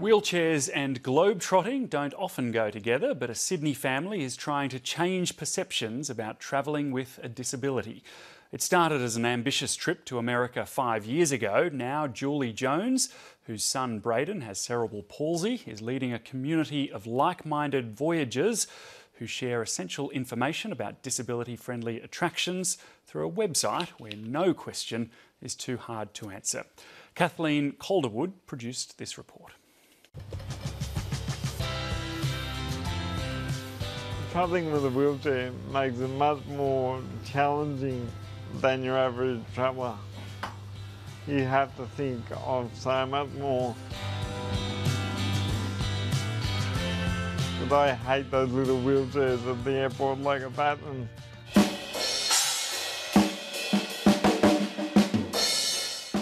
Wheelchairs and globetrotting don't often go together, but a Sydney family is trying to change perceptions about travelling with a disability. It started as an ambitious trip to America five years ago. Now, Julie Jones, whose son Braden has cerebral palsy, is leading a community of like minded voyagers who share essential information about disability friendly attractions through a website where no question is too hard to answer. Kathleen Calderwood produced this report. Travelling with a wheelchair makes it much more challenging than your average traveller. You have to think of so much more. But I hate those little wheelchairs at the airport like a pattern.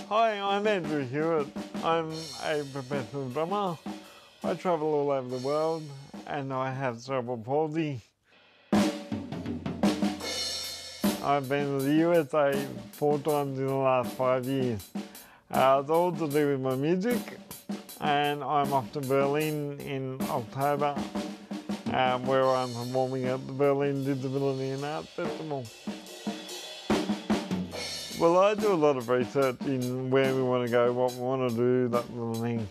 Hi, I'm Andrew Hewitt. I'm a professional drummer. I travel all over the world and I have cerebral palsy. I've been to the USA four times in the last five years. Uh, it's all to do with my music and I'm off to Berlin in October um, where I'm performing at the Berlin Disability and Art Festival. Well, I do a lot of research in where we want to go, what we want to do, that of thing.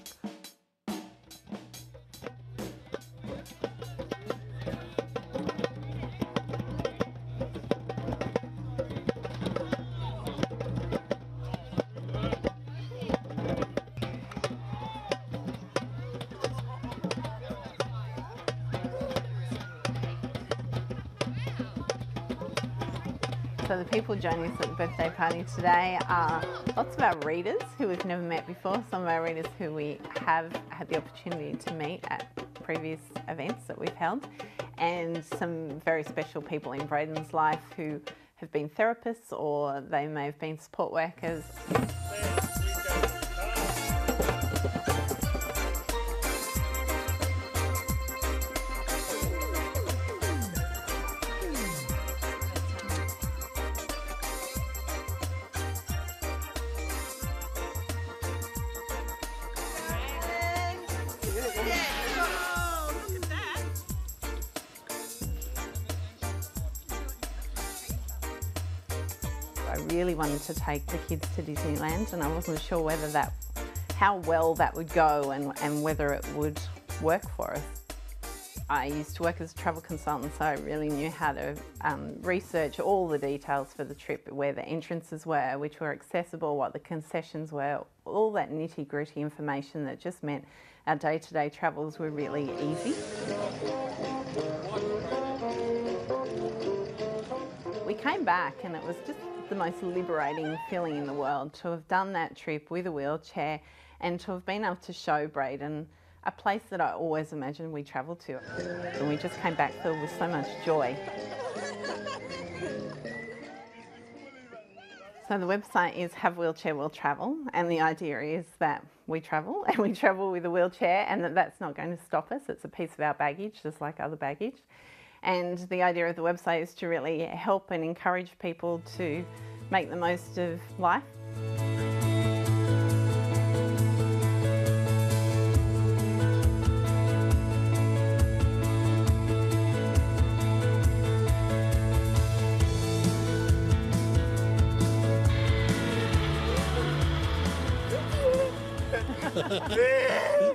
So the people joining us at the birthday party today are lots of our readers who we've never met before, some of our readers who we have had the opportunity to meet at previous events that we've held, and some very special people in Braden's life who have been therapists or they may have been support workers. I really wanted to take the kids to Disneyland and I wasn't sure whether that, how well that would go and, and whether it would work for us. I used to work as a travel consultant so I really knew how to um, research all the details for the trip, where the entrances were, which were accessible, what the concessions were, all that nitty gritty information that just meant our day-to-day travels were really easy. We came back and it was just the most liberating feeling in the world to have done that trip with a wheelchair and to have been able to show Braden a place that I always imagined we travelled to. And we just came back filled with so much joy. So the website is Have Wheelchair Will Travel and the idea is that we travel and we travel with a wheelchair and that that's not going to stop us. It's a piece of our baggage just like other baggage. And the idea of the website is to really help and encourage people to make the most of life.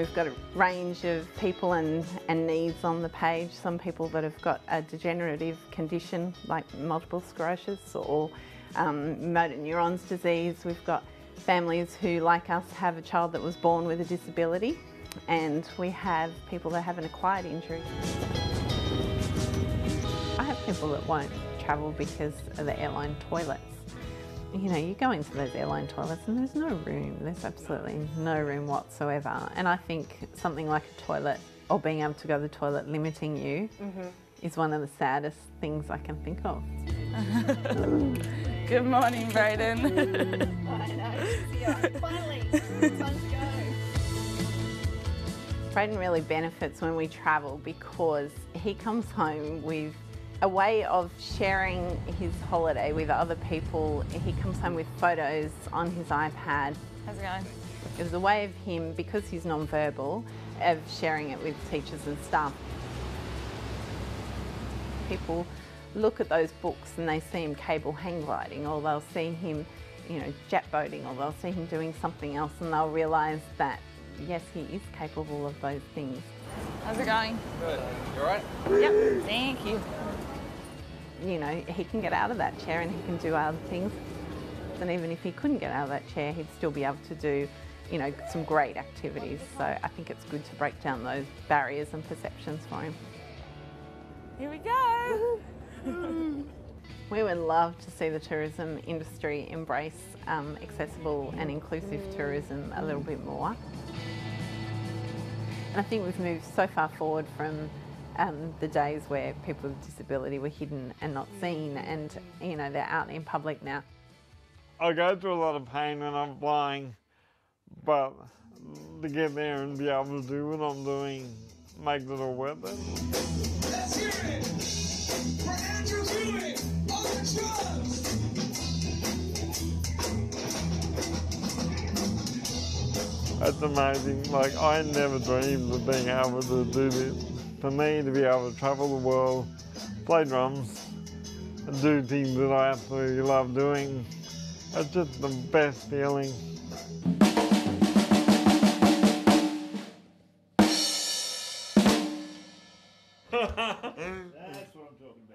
We've got a range of people and, and needs on the page. Some people that have got a degenerative condition like multiple sclerosis or um, motor neurons disease. We've got families who, like us, have a child that was born with a disability and we have people that have an acquired injury. I have people that won't travel because of the airline toilets. You know, you go into those airline toilets and there's no room. There's absolutely no room whatsoever. And I think something like a toilet or being able to go to the toilet limiting you mm-hmm. is one of the saddest things I can think of. Good morning, Braden. Finally, let's go. Braden really benefits when we travel because he comes home with a way of sharing his holiday with other people. He comes home with photos on his iPad. How's it going? It was a way of him, because he's non-verbal, of sharing it with teachers and staff. People look at those books and they see him cable hang gliding or they'll see him, you know, jet boating or they'll see him doing something else and they'll realise that, yes, he is capable of those things. How's it going? Good. You alright? Yep. Thank you. You know, he can get out of that chair and he can do other things. And even if he couldn't get out of that chair, he'd still be able to do, you know, some great activities. So I think it's good to break down those barriers and perceptions for him. Here we go. We would love to see the tourism industry embrace um, accessible and inclusive tourism a little bit more. And I think we've moved so far forward from um, the days where people with disability were hidden and not seen, and you know they're out in public now. I go through a lot of pain when I'm flying, but to get there and be able to do what I'm doing makes it all worth it. Let's hear it for Andrew Hewitt on the drums. That's amazing. Like, I never dreamed of being able to do this. For me to be able to travel the world, play drums, and do things that I absolutely love doing, it's just the best feeling.